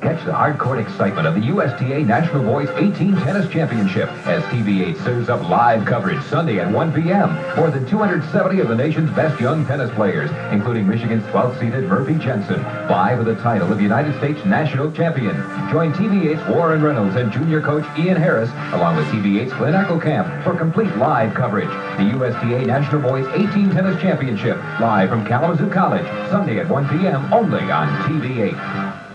Catch the hardcore excitement of the USTA National Boys 18 Tennis Championship as TV8 serves up live coverage Sunday at 1 p.m. More than 270 of the nation's best young tennis players, including Michigan's 12th-seeded Murphy Jensen, vie for the title of United States National Champion. Join TV8's Warren Reynolds and junior coach Ian Harris, along with TV8's Glenn Eckelkamp, for complete live coverage. The USTA National Boys 18 Tennis Championship, live from Kalamazoo College, Sunday at 1 p.m. only on TV8.